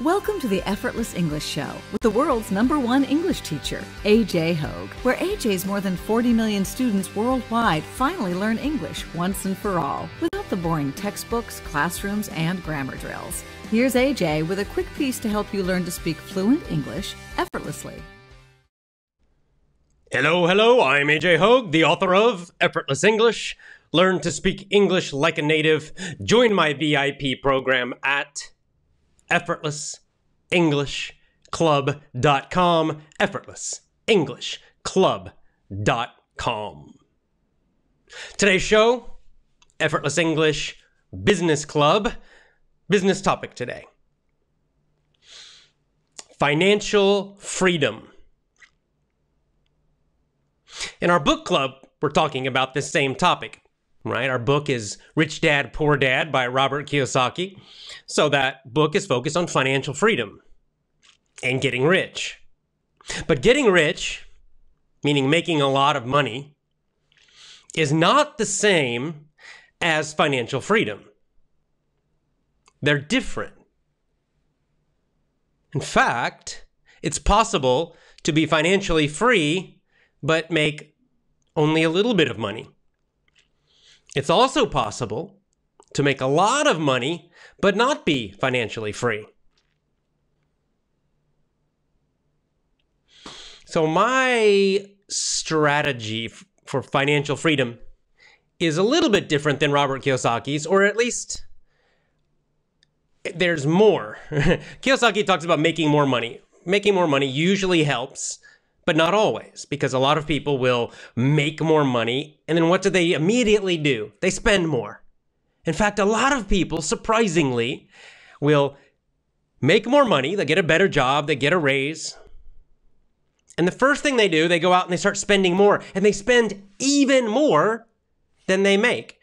Welcome to the Effortless English Show with the world's number one English teacher, AJ Hoge, where AJ's more than 40 million students worldwide finally learn English once and for all without the boring textbooks, classrooms, and grammar drills. Here's AJ with a quick piece to help you learn to speak fluent English effortlessly. Hello, hello, I'm AJ Hoge, the author of Effortless English. Learn to speak English like a native. Join my VIP program at effortlessenglishclub.com. Effortlessenglishclub.com. Today's show Effortless English Business Club. Business topic today financial freedom. In our book club, we're talking about this same topic right? Our book is Rich Dad, Poor Dad by Robert Kiyosaki. So that book is focused on financial freedom and getting rich. But getting rich, meaning making a lot of money, is not the same as financial freedom. They're different. In fact, it's possible to be financially free but make only a little bit of money. It's also possible to make a lot of money but not be financially free. So, my strategy for financial freedom is a little bit different than Robert Kiyosaki's, or at least there's more. Kiyosaki talks about making more money. Making more money usually helps but not always, because a lot of people will make more money, and then what do they immediately do? They spend more. In fact, a lot of people, surprisingly, will make more money, they get a better job, they get a raise. And the first thing they do, they go out and they start spending more, and they spend even more than they make.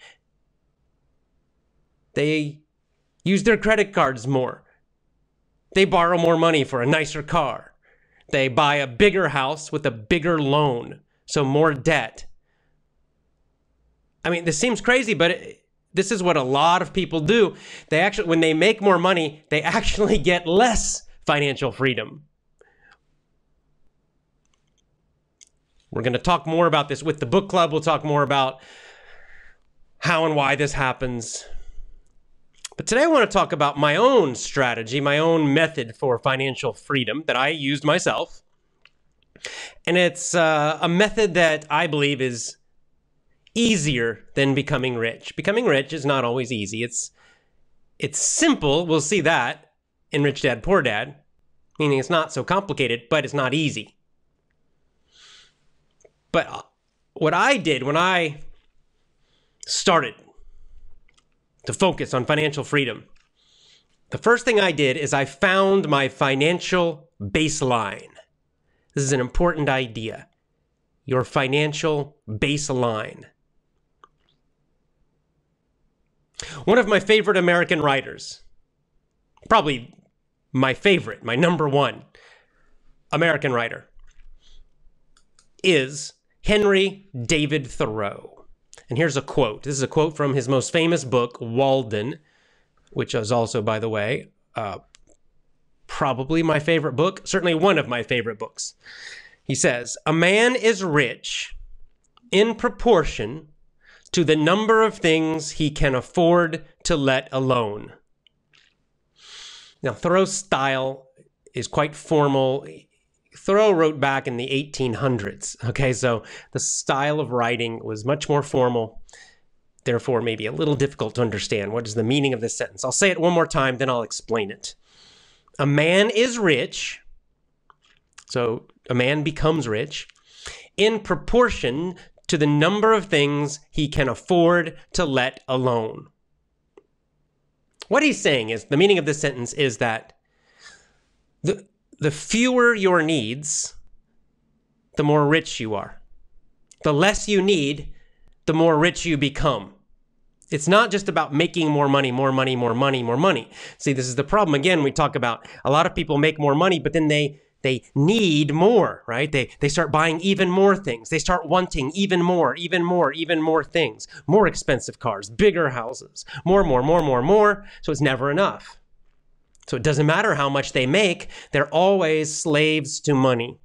They use their credit cards more. They borrow more money for a nicer car. They buy a bigger house with a bigger loan, so more debt. I mean, this seems crazy, but it, this is what a lot of people do. They actually, when they make more money, they actually get less financial freedom. We're going to talk more about this with the book club. We'll talk more about how and why this happens. But today I want to talk about my own strategy, my own method for financial freedom that I used myself. And it's uh, a method that I believe is easier than becoming rich. Becoming rich is not always easy. It's it's simple. We'll see that in Rich Dad Poor Dad, meaning it's not so complicated, but it's not easy. But uh, what I did when I started to focus on financial freedom. The first thing I did is I found my financial baseline. This is an important idea. Your financial baseline. One of my favorite American writers, probably my favorite, my number one American writer, is Henry David Thoreau. And here's a quote. This is a quote from his most famous book, Walden, which is also, by the way, uh, probably my favorite book, certainly one of my favorite books. He says, A man is rich in proportion to the number of things he can afford to let alone. Now, Thoreau's style is quite formal. Thoreau wrote back in the 1800s. Okay, so the style of writing was much more formal, therefore, maybe a little difficult to understand. What is the meaning of this sentence? I'll say it one more time, then I'll explain it. A man is rich, so a man becomes rich, in proportion to the number of things he can afford to let alone. What he's saying is the meaning of this sentence is that the, the fewer your needs, the more rich you are. The less you need, the more rich you become. It's not just about making more money, more money, more money, more money. See, this is the problem. Again, we talk about a lot of people make more money, but then they they need more, right? They they start buying even more things. They start wanting even more, even more, even more things. More expensive cars, bigger houses, more, more, more, more, more. So it's never enough. So it doesn't matter how much they make, they're always slaves to money.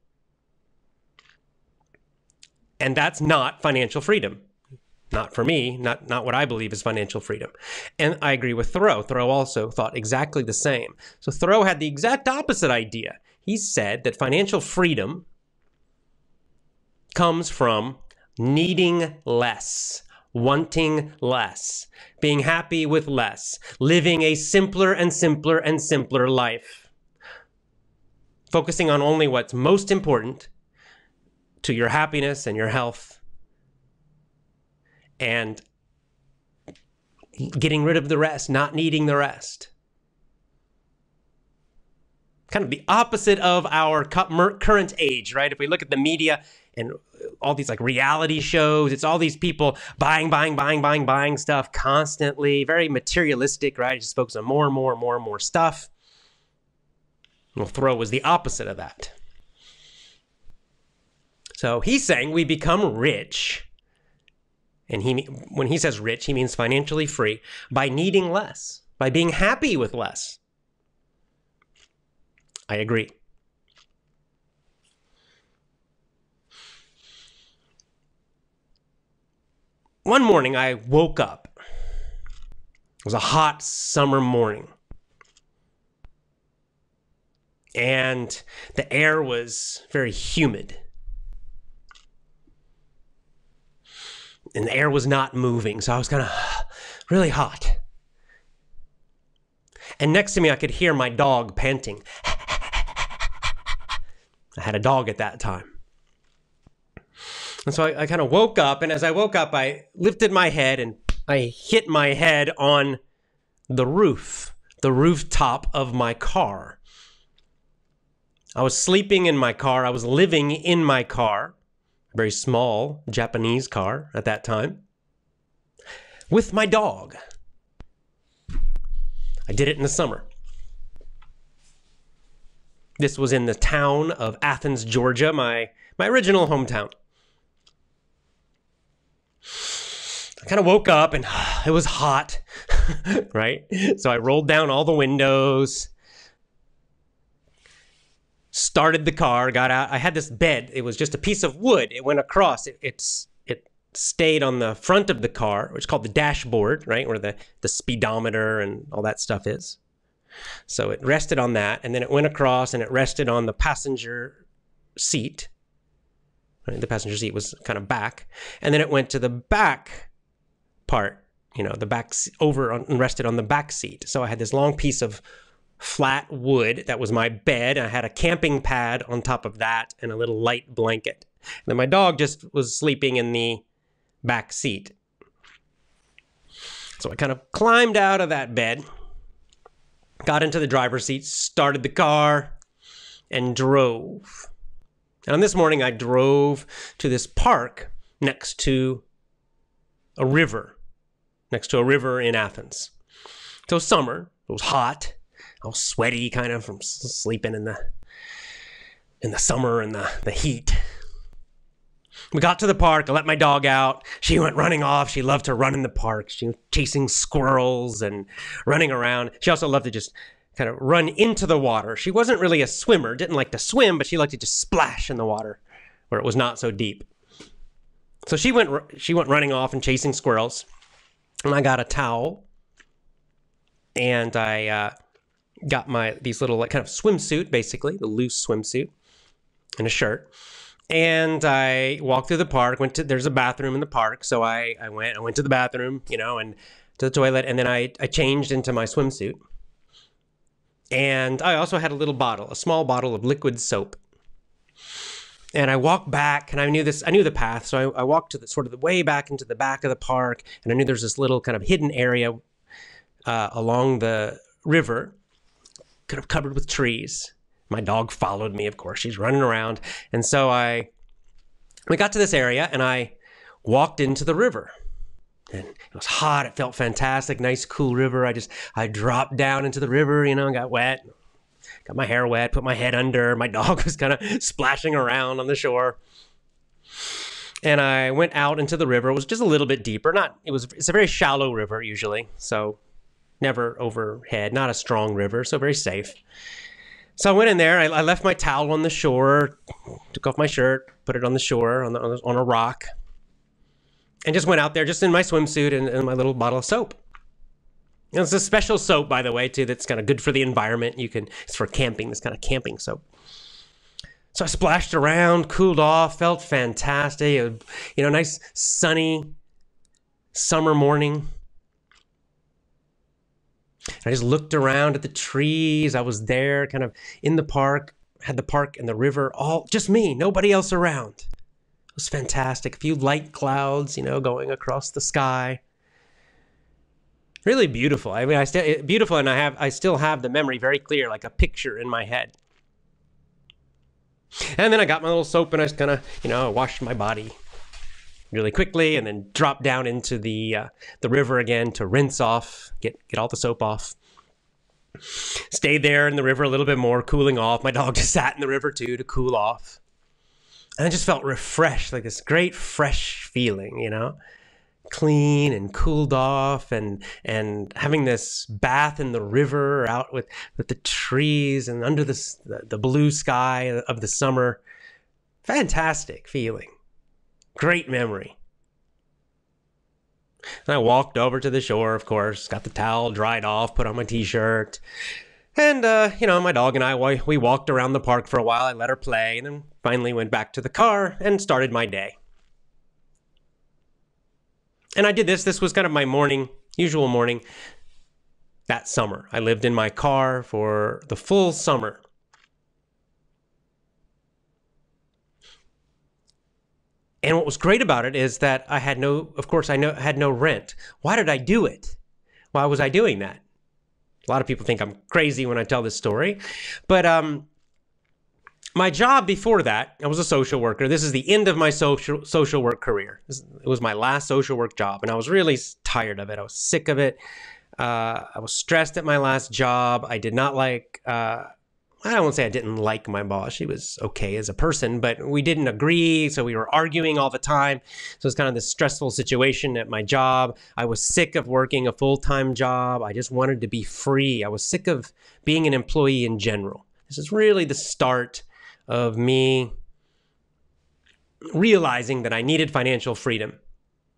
And that's not financial freedom. Not for me, not, not what I believe is financial freedom. And I agree with Thoreau. Thoreau also thought exactly the same. So Thoreau had the exact opposite idea. He said that financial freedom comes from needing less, wanting less, being happy with less, living a simpler and simpler and simpler life, focusing on only what's most important to your happiness and your health, and getting rid of the rest, not needing the rest. Kind of the opposite of our current age, right? If we look at the media and all these like reality shows, it's all these people buying, buying, buying, buying, buying stuff constantly, very materialistic, right? Just focus on more and more and more and more stuff. Well, Thoreau was the opposite of that. So he's saying we become rich. And he, when he says rich, he means financially free by needing less, by being happy with less. I agree. One morning I woke up. It was a hot summer morning. And the air was very humid. and the air was not moving. So I was kind of really hot. And next to me, I could hear my dog panting. I had a dog at that time. And so I, I kind of woke up, and as I woke up, I lifted my head and I hit my head on the roof, the rooftop of my car. I was sleeping in my car, I was living in my car very small Japanese car at that time, with my dog. I did it in the summer. This was in the town of Athens, Georgia, my, my original hometown. I kind of woke up and it was hot, right? So I rolled down all the windows, started the car, got out. I had this bed. It was just a piece of wood. It went across. It, it's it stayed on the front of the car, which is called the dashboard, right, where the the speedometer and all that stuff is. So it rested on that, and then it went across and it rested on the passenger seat. Right? The passenger seat was kind of back, and then it went to the back part. You know, the back over and rested on the back seat. So I had this long piece of flat wood that was my bed. I had a camping pad on top of that and a little light blanket. And then my dog just was sleeping in the back seat. So I kind of climbed out of that bed, got into the driver's seat, started the car, and drove. And on this morning, I drove to this park next to a river, next to a river in Athens. So summer, it was hot all sweaty kind of from sleeping in the in the summer and the, the heat. We got to the park. I let my dog out. She went running off. She loved to run in the park. She was chasing squirrels and running around. She also loved to just kind of run into the water. She wasn't really a swimmer, didn't like to swim, but she liked to just splash in the water where it was not so deep. So she went she went running off and chasing squirrels. And I got a towel and I uh, got my these little like kind of swimsuit, basically the loose swimsuit, and a shirt. And I walked through the park. Went to there's a bathroom in the park, so I I went I went to the bathroom, you know, and to the toilet, and then I I changed into my swimsuit. And I also had a little bottle, a small bottle of liquid soap. And I walked back, and I knew this. I knew the path, so I, I walked to the sort of the way back into the back of the park, and I knew there's this little kind of hidden area uh, along the river kind of covered with trees. My dog followed me, of course. She's running around. And so I we got to this area and I walked into the river. And it was hot. It felt fantastic. Nice, cool river. I just I dropped down into the river, you know, and got wet. Got my hair wet, put my head under. My dog was kind of splashing around on the shore. And I went out into the river. It was just a little bit deeper. Not it was it's a very shallow river usually. So never overhead, not a strong river, so very safe. So I went in there. I, I left my towel on the shore, took off my shirt, put it on the shore on, the, on a rock, and just went out there just in my swimsuit and, and my little bottle of soap. And it's a special soap, by the way, too, that's kind of good for the environment. You can, it's for camping, this kind of camping soap. So I splashed around, cooled off, felt fantastic. You know, nice sunny summer morning. I just looked around at the trees. I was there, kind of in the park, had the park and the river, all just me, nobody else around. It was fantastic. A few light clouds, you know, going across the sky. Really beautiful. I mean, I still beautiful, and I have I still have the memory very clear, like a picture in my head. And then I got my little soap and I just kind of, you know, washed my body really quickly and then dropped down into the uh, the river again to rinse off, get get all the soap off. Stayed there in the river a little bit more, cooling off. My dog just sat in the river too to cool off. And I just felt refreshed, like this great fresh feeling, you know? Clean and cooled off and and having this bath in the river out with with the trees and under the the blue sky of the summer. Fantastic feeling. Great memory. And I walked over to the shore of course got the towel dried off put on my t-shirt. And uh, you know my dog and I we walked around the park for a while. I let her play and then finally went back to the car and started my day and I did this. This was kind of my morning, usual morning that summer. I lived in my car for the full summer. And what was great about it is that I had no, of course, I know, had no rent. Why did I do it? Why was I doing that? A lot of people think I'm crazy when I tell this story, but um, my job before that, I was a social worker. This is the end of my social social work career. it was my last social work job, and I was really tired of it. I was sick of it. Uh, I was stressed at my last job. I did not like. Uh, I won't say I didn't like my boss. She was okay as a person, but we didn't agree. So we were arguing all the time. So it's kind of this stressful situation at my job. I was sick of working a full time job. I just wanted to be free. I was sick of being an employee in general. This is really the start of me realizing that I needed financial freedom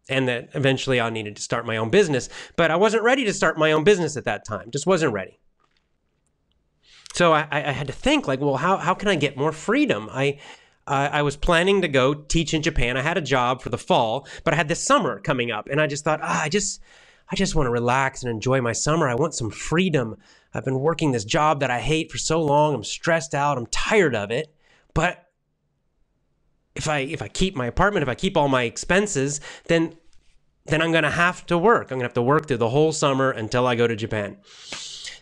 and that eventually I needed to start my own business. But I wasn't ready to start my own business at that time, just wasn't ready. So I, I had to think like, well, how, how can I get more freedom? I, I was planning to go teach in Japan. I had a job for the fall, but I had this summer coming up, and I just thought, ah, I just, I just want to relax and enjoy my summer. I want some freedom. I've been working this job that I hate for so long. I'm stressed out. I'm tired of it. But if I if I keep my apartment, if I keep all my expenses, then then I'm gonna have to work. I'm gonna have to work through the whole summer until I go to Japan.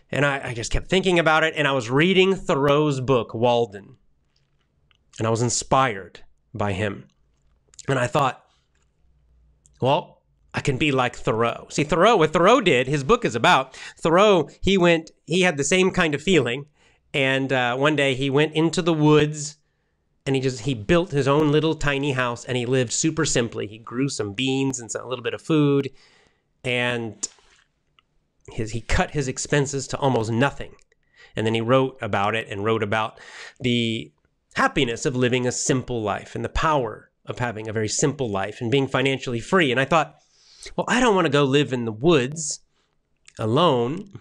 And I, I just kept thinking about it, and I was reading Thoreau's book, Walden, and I was inspired by him. And I thought, well, I can be like Thoreau. See, Thoreau, what Thoreau did, his book is about. Thoreau, he went, he had the same kind of feeling. And uh, one day he went into the woods and he just he built his own little tiny house and he lived super simply. He grew some beans and a little bit of food, and his he cut his expenses to almost nothing. And then he wrote about it and wrote about the happiness of living a simple life and the power of having a very simple life and being financially free. And I thought, well, I don't want to go live in the woods alone,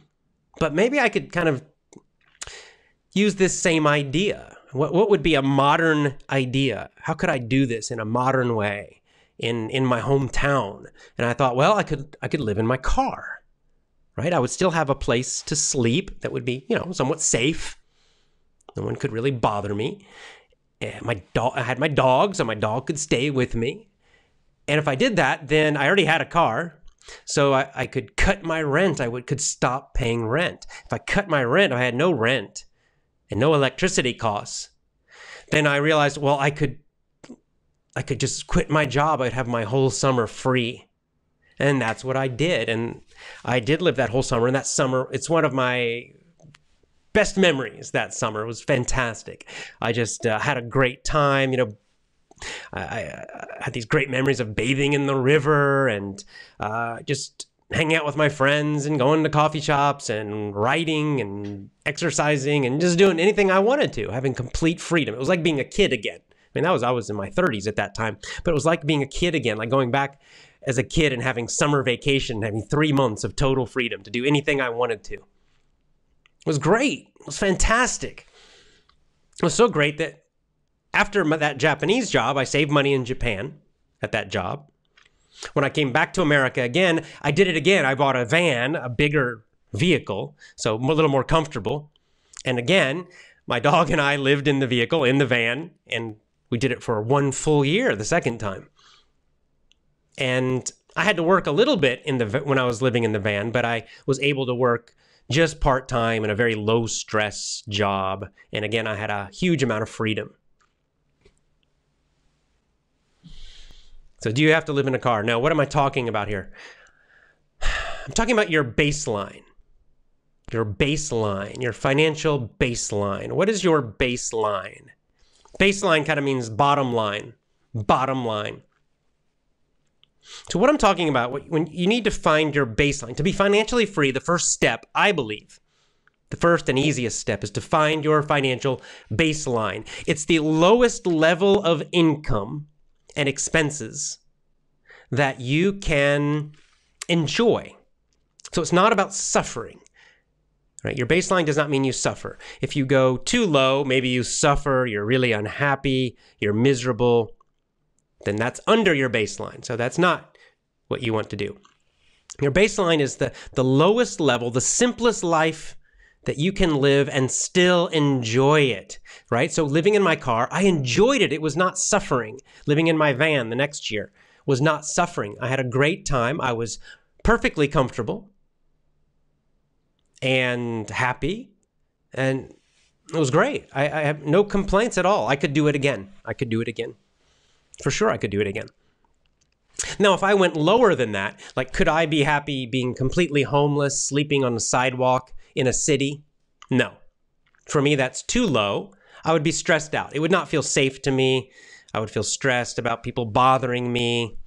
but maybe I could kind of use this same idea what what would be a modern idea? How could I do this in a modern way in in my hometown? And I thought, well, I could I could live in my car. Right? I would still have a place to sleep that would be, you know, somewhat safe. No one could really bother me. And my dog I had my dog, so my dog could stay with me. And if I did that, then I already had a car. So I, I could cut my rent. I would could stop paying rent. If I cut my rent, I had no rent and no electricity costs, then I realized, well, I could I could just quit my job. I'd have my whole summer free. And that's what I did. And I did live that whole summer. And that summer, it's one of my best memories that summer. It was fantastic. I just uh, had a great time. You know, I, I, had these great memories of bathing in the river and uh, just hanging out with my friends and going to coffee shops and writing and exercising and just doing anything I wanted to, having complete freedom. It was like being a kid again. I mean, that was I was in my 30s at that time, but it was like being a kid again, like going back as a kid and having summer vacation, having 3 months of total freedom to do anything I wanted to. It was great. It was fantastic. It was so great that after that Japanese job, I saved money in Japan at that job. When I came back to America again, I did it again. I bought a van, a bigger vehicle, so a little more comfortable. And again, my dog and I lived in the vehicle, in the van, and we did it for one full year the second time. And I had to work a little bit in the when I was living in the van, but I was able to work just part time in a very low stress job. And again, I had a huge amount of freedom. So, do you have to live in a car? No, what am I talking about here? I'm talking about your baseline. Your baseline, your financial baseline. What is your baseline? Baseline kind of means bottom line. Bottom line. So, what I'm talking about, when you need to find your baseline, to be financially free, the first step, I believe, the first and easiest step is to find your financial baseline. It's the lowest level of income and expenses that you can enjoy. So it's not about suffering. Right? Your baseline does not mean you suffer. If you go too low, maybe you suffer, you're really unhappy, you're miserable, then that's under your baseline. So that's not what you want to do. Your baseline is the, the lowest level, the simplest life that you can live and still enjoy it, right? So living in my car, I enjoyed it. It was not suffering. Living in my van the next year was not suffering. I had a great time. I was perfectly comfortable and happy and it was great. I, I have no complaints at all. I could do it again. I could do it again. For sure, I could do it again. Now, if I went lower than that, like could I be happy being completely homeless, sleeping on the sidewalk, in a city? No. For me, that's too low. I would be stressed out. It would not feel safe to me. I would feel stressed about people bothering me.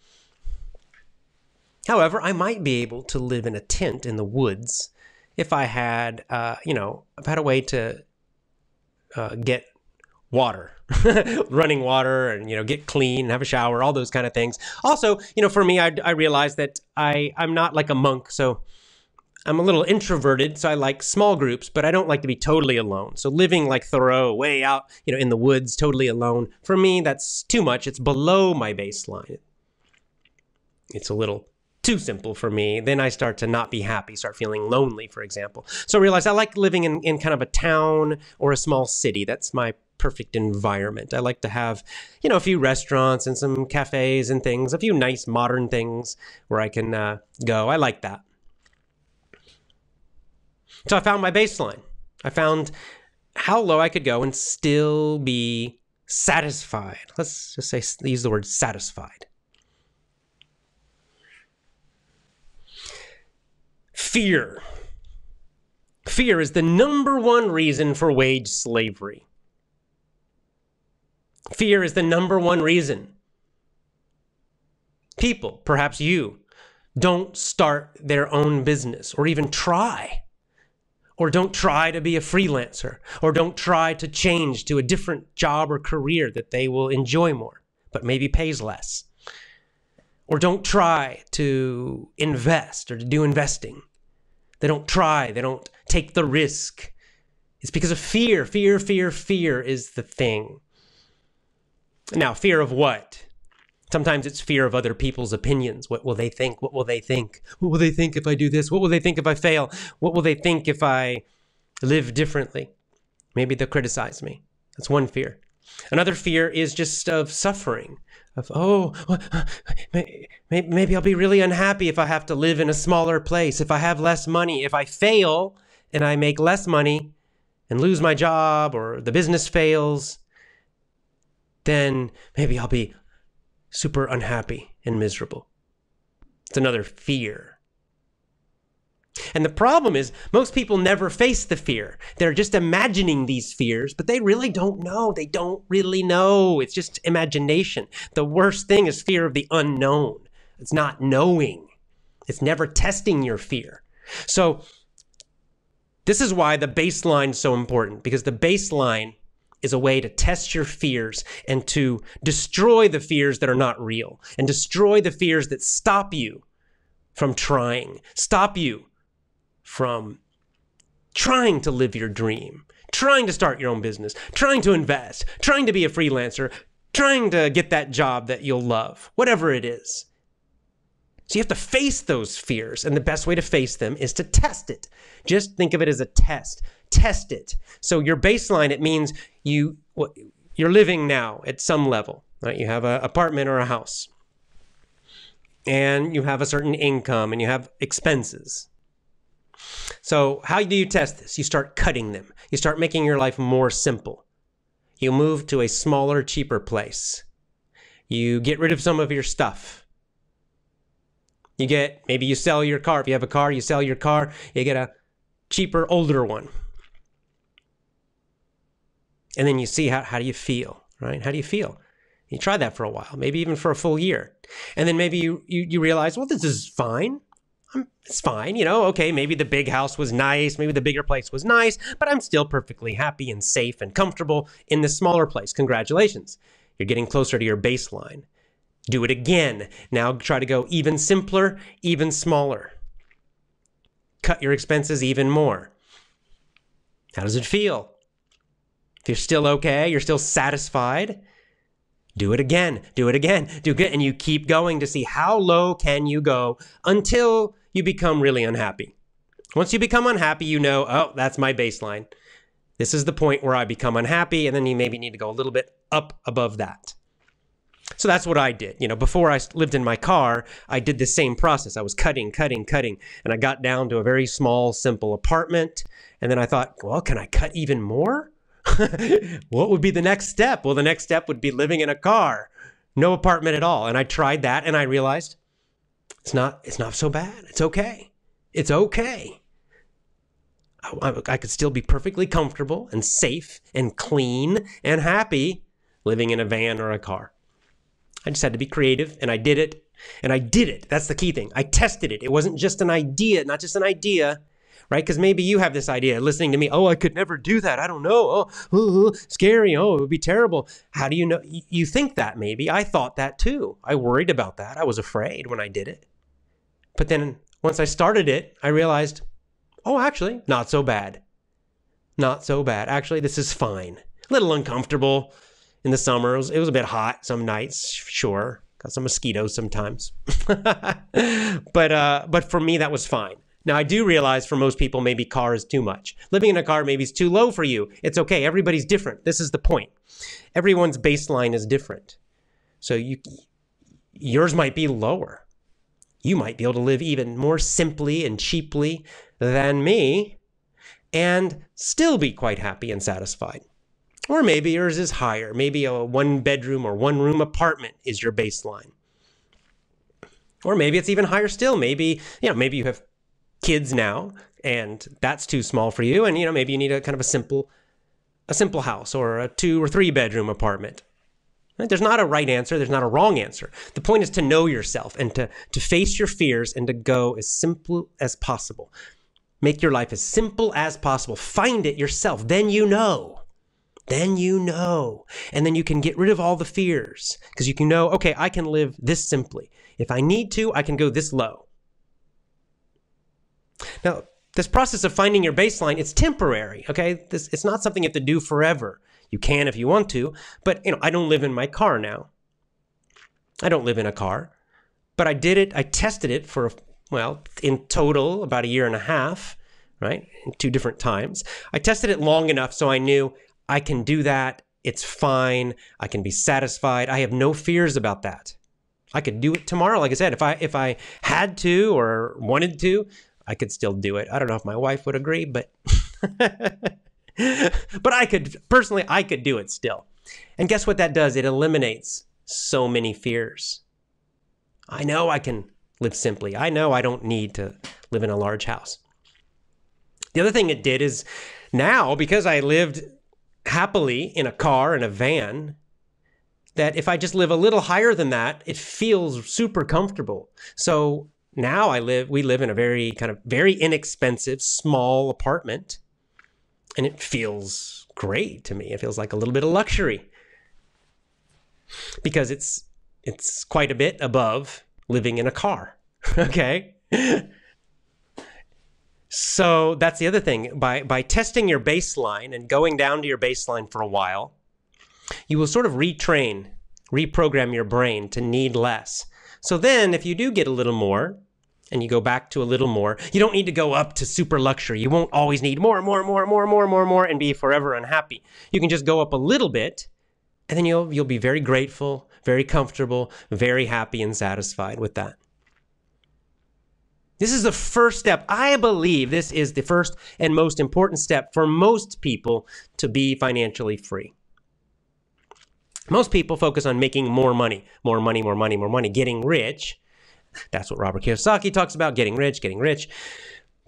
However, I might be able to live in a tent in the woods if I had, uh, you know, I've had a way to uh, get water, running water, and you know, get clean, and have a shower, all those kind of things. Also, you know, for me, I, I realized that I I'm not like a monk, so I'm a little introverted, so I like small groups, but I don't like to be totally alone. So living like Thoreau, way out, you know, in the woods, totally alone, for me, that's too much. It's below my baseline. It's a little too simple for me. Then I start to not be happy, start feeling lonely, for example. So I realize I like living in, in kind of a town or a small city. That's my perfect environment. I like to have, you know, a few restaurants and some cafes and things, a few nice modern things where I can uh, go. I like that. So I found my baseline. I found how low I could go and still be satisfied. Let's just say, use the word satisfied. Fear. Fear is the number one reason for wage slavery. Fear is the number one reason. People, perhaps you, don't start their own business or even try or don't try to be a freelancer, or don't try to change to a different job or career that they will enjoy more, but maybe pays less. Or don't try to invest or to do investing. They don't try, they don't take the risk. It's because of fear. Fear, fear, fear is the thing. Now, fear of what? Sometimes it's fear of other people's opinions. What will they think? What will they think? What will they think if I do this? What will they think if I fail? What will they think if I live differently? Maybe they'll criticize me. That's one fear. Another fear is just of suffering. Of, oh, maybe I'll be really unhappy if I have to live in a smaller place, if I have less money, if I fail and I make less money and lose my job or the business fails, then maybe I'll be super unhappy and miserable. It's another fear. And the problem is, most people never face the fear. They're just imagining these fears, but they really don't know. They don't really know. It's just imagination. The worst thing is fear of the unknown. It's not knowing. It's never testing your fear. So this is why the baseline is so important because the baseline is a way to test your fears and to destroy the fears that are not real and destroy the fears that stop you from trying, stop you from trying to live your dream, trying to start your own business, trying to invest, trying to be a freelancer, trying to get that job that you'll love, whatever it is. So you have to face those fears, and the best way to face them is to test it. Just think of it as a test. Test it. So your baseline, it means you you're living now at some level, right? You have an apartment or a house, and you have a certain income, and you have expenses. So how do you test this? You start cutting them. You start making your life more simple. You move to a smaller, cheaper place. You get rid of some of your stuff. You get, maybe you sell your car. If you have a car, you sell your car, you get a cheaper, older one. And then you see how, how do you feel, right? How do you feel? You try that for a while, maybe even for a full year. And then maybe you, you, you realize, well, this is fine. I'm, it's fine. You know, okay, maybe the big house was nice, maybe the bigger place was nice, but I'm still perfectly happy and safe and comfortable in the smaller place. Congratulations. You're getting closer to your baseline. Do it again. Now try to go even simpler, even smaller. Cut your expenses even more. How does it feel? If you're still okay, you're still satisfied, do it again, do it again, do it, and you keep going to see how low can you go until you become really unhappy. Once you become unhappy, you know, oh, that's my baseline. This is the point where I become unhappy, and then you maybe need to go a little bit up above that. So that's what I did. You know, before I lived in my car, I did the same process. I was cutting, cutting, cutting, and I got down to a very small, simple apartment. And then I thought, well, can I cut even more? what would be the next step? Well, the next step would be living in a car, no apartment at all. And I tried that, and I realized it's not it's not so bad. It's okay. It's okay. I, I could still be perfectly comfortable and safe and clean and happy living in a van or a car. I just had to be creative and I did it. And I did it. That's the key thing. I tested it. It wasn't just an idea, not just an idea, right? Because maybe you have this idea listening to me. Oh, I could never do that. I don't know. Oh, oh, scary. Oh, it would be terrible. How do you know? You think that maybe. I thought that too. I worried about that. I was afraid when I did it. But then once I started it, I realized, oh, actually, not so bad. Not so bad. Actually, this is fine. A little uncomfortable in the summer. It was, it was a bit hot some nights, sure. Got some mosquitoes sometimes. but uh, but for me, that was fine. Now, I do realize for most people, maybe car is too much. Living in a car maybe is too low for you. It's okay. Everybody's different. This is the point. Everyone's baseline is different. So you, yours might be lower you might be able to live even more simply and cheaply than me and still be quite happy and satisfied. Or maybe yours is higher. Maybe a one bedroom or one room apartment is your baseline. Or maybe it's even higher still. Maybe, you know, maybe you have kids now and that's too small for you and you know maybe you need a kind of a simple a simple house or a two or three bedroom apartment there's not a right answer, there's not a wrong answer. The point is to know yourself and to, to face your fears and to go as simple as possible. Make your life as simple as possible. Find it yourself. Then you know. Then you know. And then you can get rid of all the fears because you can know, okay, I can live this simply. If I need to, I can go this low. Now, this process of finding your baseline, it's temporary, okay? This, it's not something you have to do forever. You can if you want to, but you know, I don't live in my car now. I don't live in a car, but I did it. I tested it for well, in total about a year and a half, right? In two different times. I tested it long enough so I knew I can do that. It's fine. I can be satisfied. I have no fears about that. I could do it tomorrow. Like I said, if I if I had to or wanted to, I could still do it. I don't know if my wife would agree, but but I could personally, I could do it still. And guess what that does? It eliminates so many fears. I know I can live simply. I know I don't need to live in a large house. The other thing it did is now, because I lived happily in a car and a van, that if I just live a little higher than that, it feels super comfortable. So now I live we live in a very kind of very inexpensive small apartment and it feels great to me. It feels like a little bit of luxury. Because it's it's quite a bit above living in a car. okay? So that's the other thing. By by testing your baseline and going down to your baseline for a while, you will sort of retrain, reprogram your brain to need less. So then if you do get a little more, and you go back to a little more. You don't need to go up to super luxury. You won't always need more, and more, and more, more, more, more, more, and be forever unhappy. You can just go up a little bit, and then you'll you'll be very grateful, very comfortable, very happy and satisfied with that. This is the first step. I believe this is the first and most important step for most people to be financially free. Most people focus on making more money, more money, more money, more money, getting rich that's what Robert Kiyosaki talks about getting rich, getting rich.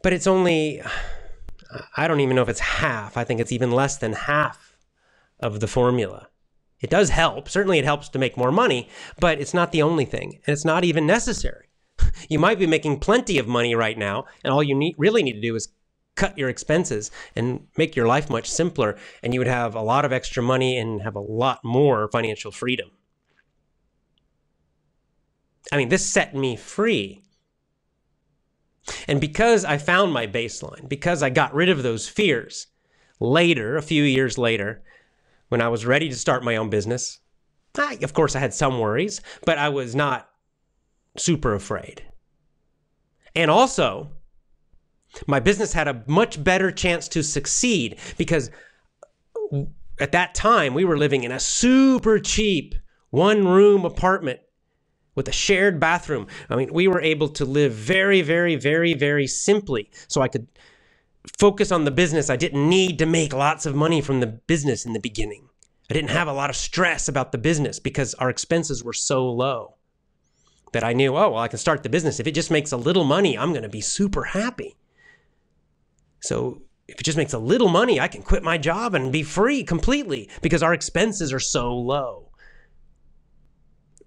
But it's only, I don't even know if it's half. I think it's even less than half of the formula. It does help. Certainly, it helps to make more money, but it's not the only thing. And it's not even necessary. You might be making plenty of money right now, and all you need, really need to do is cut your expenses and make your life much simpler, and you would have a lot of extra money and have a lot more financial freedom. I mean, this set me free. And because I found my baseline, because I got rid of those fears, later, a few years later, when I was ready to start my own business, I, of course, I had some worries, but I was not super afraid. And also, my business had a much better chance to succeed because at that time we were living in a super cheap one room apartment with a shared bathroom. I mean, we were able to live very, very, very, very simply. So I could focus on the business. I didn't need to make lots of money from the business in the beginning. I didn't have a lot of stress about the business because our expenses were so low that I knew, oh, well, I can start the business. If it just makes a little money, I'm going to be super happy. So if it just makes a little money, I can quit my job and be free completely because our expenses are so low.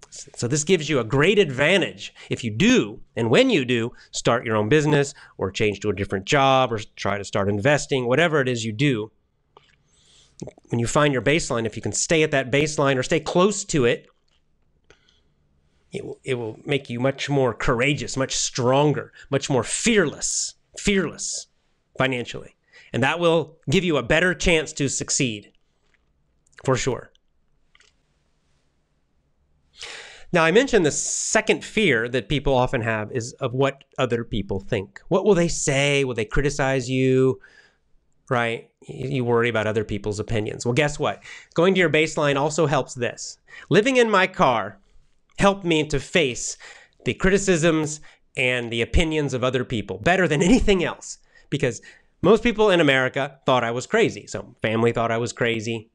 So this gives you a great advantage if you do, and when you do, start your own business or change to a different job or try to start investing, whatever it is you do. When you find your baseline, if you can stay at that baseline or stay close to it, it will, it will make you much more courageous, much stronger, much more fearless, fearless financially. And that will give you a better chance to succeed for sure. Now, I mentioned the second fear that people often have is of what other people think. What will they say? Will they criticize you? Right? You worry about other people's opinions. Well, guess what? Going to your baseline also helps this. Living in my car helped me to face the criticisms and the opinions of other people better than anything else because most people in America thought I was crazy. So, family thought I was crazy.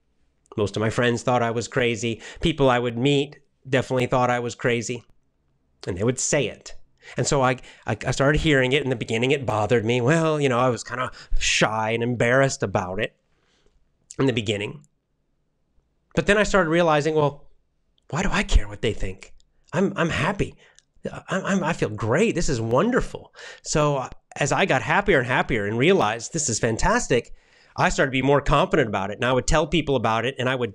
Most of my friends thought I was crazy. People I would meet definitely thought I was crazy. And they would say it. And so I, I started hearing it. In the beginning, it bothered me. Well, you know, I was kind of shy and embarrassed about it in the beginning. But then I started realizing, well, why do I care what they think? I'm, I'm happy. I'm, I'm, I feel great. This is wonderful. So uh, as I got happier and happier and realized this is fantastic, I started to be more confident about it. And I would tell people about it and I would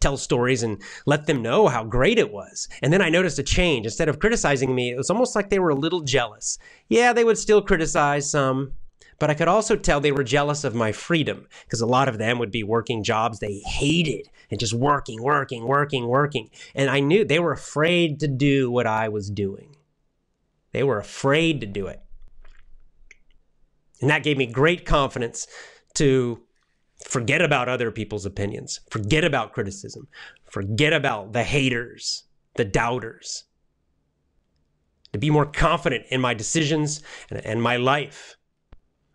tell stories and let them know how great it was. And then I noticed a change. Instead of criticizing me, it was almost like they were a little jealous. Yeah, they would still criticize some, but I could also tell they were jealous of my freedom because a lot of them would be working jobs they hated and just working, working, working, working. And I knew they were afraid to do what I was doing. They were afraid to do it. And that gave me great confidence to Forget about other people's opinions. Forget about criticism. Forget about the haters, the doubters. To be more confident in my decisions and, my life.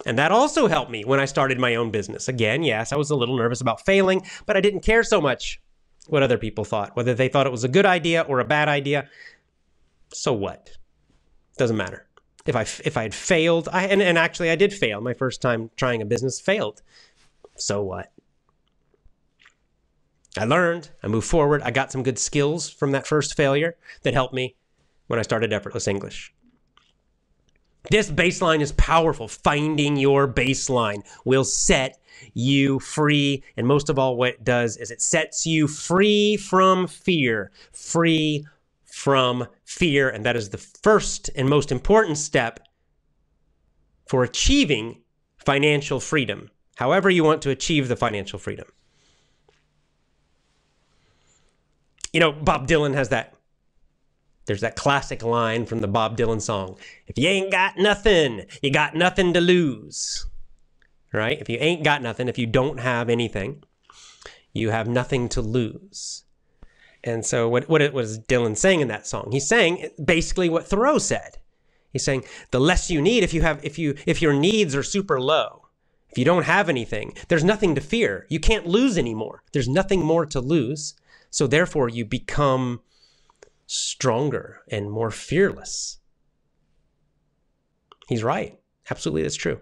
And that also helped me when I started my own business. Again, yes, I was a little nervous about failing, but I didn't care so much what other people thought, whether they thought it was a good idea or a bad idea. So what? Doesn't matter. If I if I had failed, I and, and actually I did fail. My first time trying a business failed. So what? I learned, I moved forward, I got some good skills from that first failure that helped me when I started Effortless English. This baseline is powerful. Finding your baseline will set you free. And most of all, what it does is it sets you free from fear, free from fear. And that is the first and most important step for achieving financial freedom, however, you want to achieve the financial freedom. You know, Bob Dylan has that. There's that classic line from the Bob Dylan song If you ain't got nothing, you got nothing to lose right? If you ain't got nothing, if you don't have anything, you have nothing to lose. And so what what it was Dylan saying in that song? He's saying basically what Thoreau said. He's saying the less you need if you have if you if your needs are super low, if you don't have anything, there's nothing to fear. You can't lose anymore. There's nothing more to lose. So therefore you become stronger and more fearless. He's right. Absolutely that's true.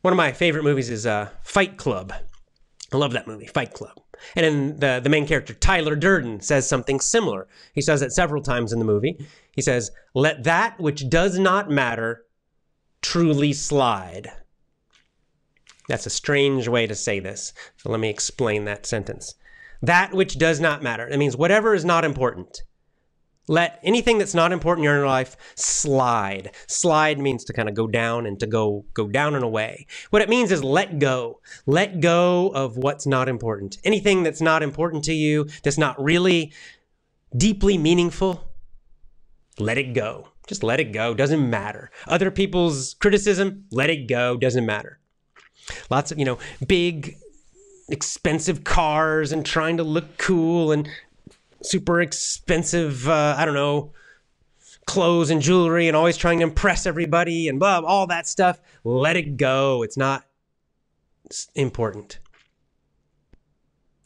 One of my favorite movies is uh, Fight Club. I love that movie, Fight Club. And then the, the main character, Tyler Durden, says something similar. He says it several times in the movie. He says, Let that which does not matter truly slide. That's a strange way to say this. So let me explain that sentence. That which does not matter. That means whatever is not important. Let anything that's not important in your life slide. Slide means to kind of go down and to go go down and away. What it means is let go. Let go of what's not important. Anything that's not important to you, that's not really deeply meaningful, let it go. Just let it go. Doesn't matter. Other people's criticism, let it go. Doesn't matter. Lots of, you know, big expensive cars and trying to look cool and super expensive, uh, I don't know, clothes and jewelry and always trying to impress everybody and blah, all that stuff. Let it go. It's not important.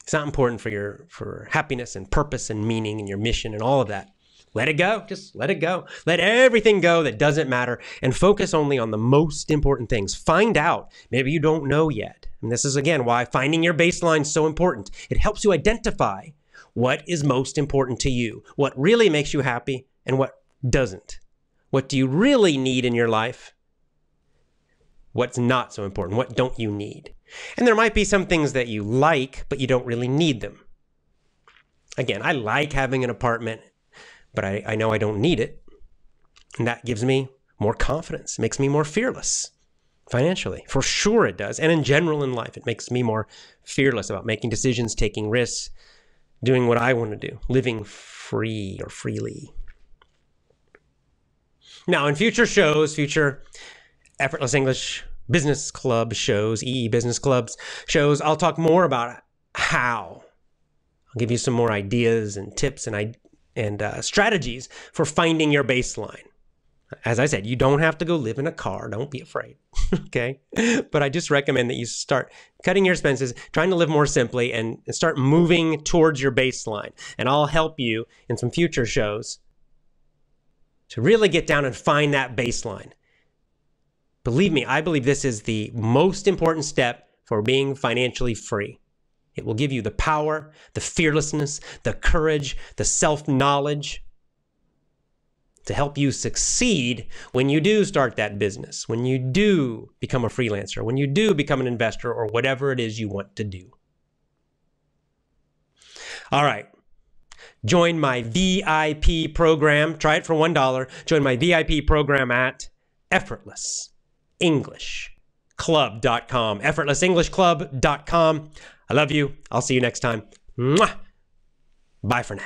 It's not important for your for happiness and purpose and meaning and your mission and all of that. Let it go. Just let it go. Let everything go that doesn't matter and focus only on the most important things. Find out. Maybe you don't know yet. And this is again why finding your baseline is so important. It helps you identify what is most important to you? What really makes you happy and what doesn't? What do you really need in your life? What's not so important? What don't you need? And there might be some things that you like, but you don't really need them. Again, I like having an apartment, but I, I know I don't need it. And that gives me more confidence, makes me more fearless financially. For sure it does. And in general in life, it makes me more fearless about making decisions, taking risks, doing what I want to do, living free or freely. Now, in future shows, future Effortless English Business Club shows, EE Business Clubs shows, I'll talk more about how. I'll give you some more ideas and tips and, and uh, strategies for finding your baseline as I said, you don't have to go live in a car. Don't be afraid. okay. But I just recommend that you start cutting your expenses, trying to live more simply, and start moving towards your baseline. And I'll help you in some future shows to really get down and find that baseline. Believe me, I believe this is the most important step for being financially free. It will give you the power, the fearlessness, the courage, the self knowledge to help you succeed when you do start that business, when you do become a freelancer, when you do become an investor, or whatever it is you want to do. All right. Join my VIP program. Try it for $1. Join my VIP program at effortlessenglishclub.com. Effortlessenglishclub.com. I love you. I'll see you next time. Mwah! Bye for now.